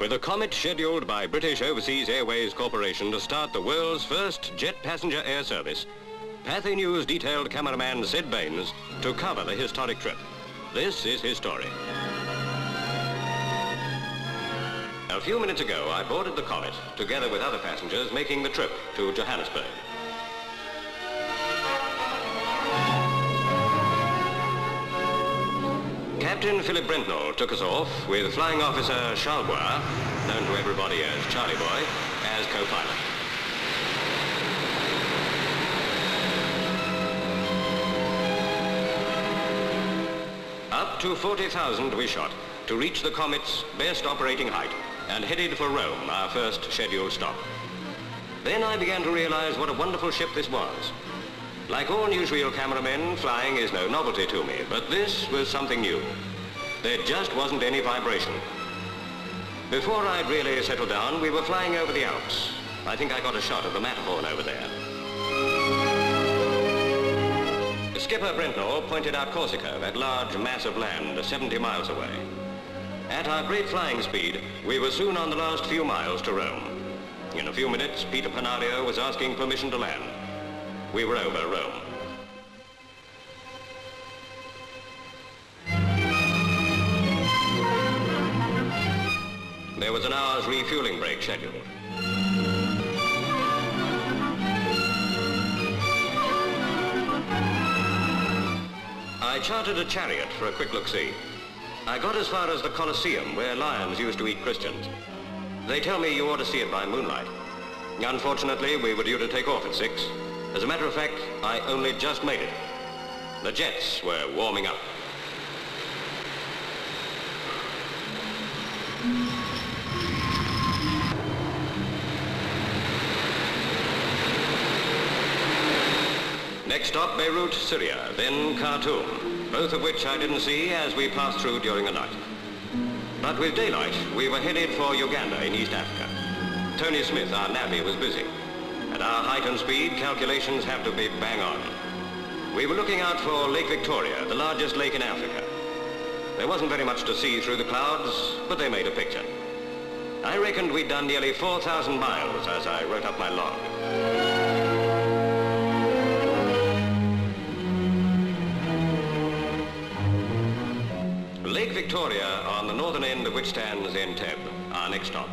With a comet scheduled by British Overseas Airways Corporation to start the world's first jet passenger air service, Pathé News detailed cameraman Ced Baynes to cover the historic trip. This is his story. A few minutes ago, I boarded the Comet, together with other passengers making the trip to Johannesburg. Captain Philip Brentnall took us off with Flying Officer Charles Bois, known to everybody as Charlie Boy, as co-pilot. Up to 40,000 we shot to reach the Comet's best operating height and headed for Rome, our first scheduled stop. Then I began to realize what a wonderful ship this was. Like all newsreel cameramen, flying is no novelty to me, but this was something new. There just wasn't any vibration. Before I'd really settled down, we were flying over the Alps. I think I got a shot of the Matterhorn over there. Skipper Brentnall pointed out Corsica, that large mass of land 70 miles away. At our great flying speed, we were soon on the last few miles to Rome. In a few minutes, Peter Panario was asking permission to land. We were over Rome. There was an hour's refueling break scheduled. I chartered a chariot for a quick look-see. I got as far as the Colosseum, where lions used to eat Christians. They tell me you ought to see it by moonlight. Unfortunately, we were due to take off at six. As a matter of fact, I only just made it. The jets were warming up. Next stop, Beirut, Syria, then Khartoum, both of which I didn't see as we passed through during the night. But with daylight, we were headed for Uganda in East Africa. Tony Smith, our navvy, was busy. At our height and speed, calculations have to be bang on. We were looking out for Lake Victoria, the largest lake in Africa. There wasn't very much to see through the clouds, but they made a picture. I reckoned we'd done nearly 4,000 miles as I wrote up my log. Lake Victoria, on the northern end of which stands Entebbe, our next stop.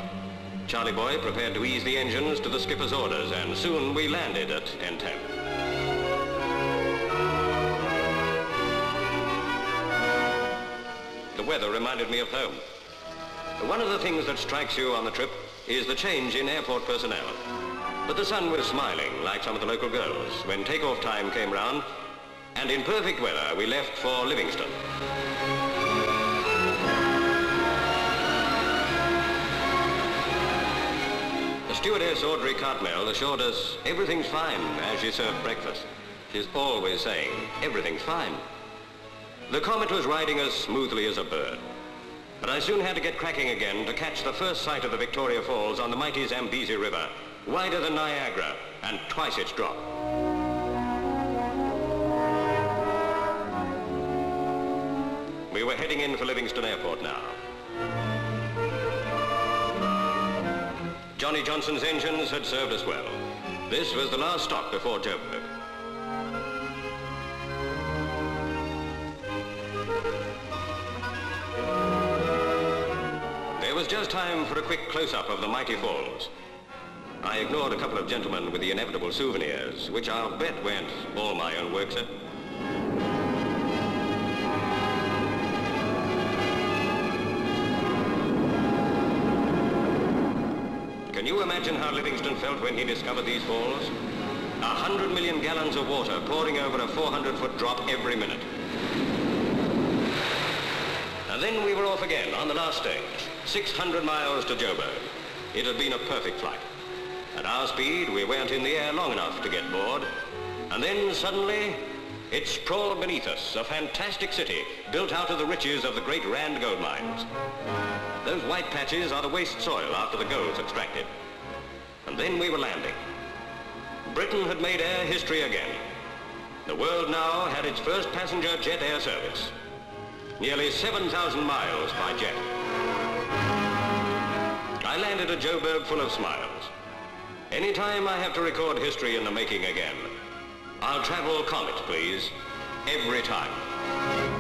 Charlie Boy prepared to ease the engines to the skipper's orders, and soon we landed at Entebbe. The weather reminded me of home. One of the things that strikes you on the trip is the change in airport personnel. But the sun was smiling, like some of the local girls, when takeoff time came round, and in perfect weather, we left for Livingstone. Stewardess, Audrey Cartmel, assured us everything's fine as she served breakfast. She's always saying, everything's fine. The Comet was riding as smoothly as a bird. But I soon had to get cracking again to catch the first sight of the Victoria Falls on the mighty Zambezi River, wider than Niagara and twice its drop. We were heading in for Livingstone Airport now. Johnny Johnson's engines had served us well. This was the last stop before Joburg. There was just time for a quick close-up of the mighty falls. I ignored a couple of gentlemen with the inevitable souvenirs, which I'll bet weren't all my own work, sir. Can you imagine how Livingstone felt when he discovered these falls? A hundred million gallons of water pouring over a 400-foot drop every minute. And then we were off again on the last stage, 600 miles to Joburg. It had been a perfect flight. At our speed, we weren't in the air long enough to get bored. And then suddenly, it sprawled beneath us, a fantastic city built out of the riches of the great Rand gold mines. Those white patches are the waste soil after the gold's extracted. And then we were landing. Britain had made air history again. The world now had its first passenger jet air service. Nearly 7,000 miles by jet. I landed at Joburg full of smiles. Anytime I have to record history in the making again, I'll travel Comet, please. Every time.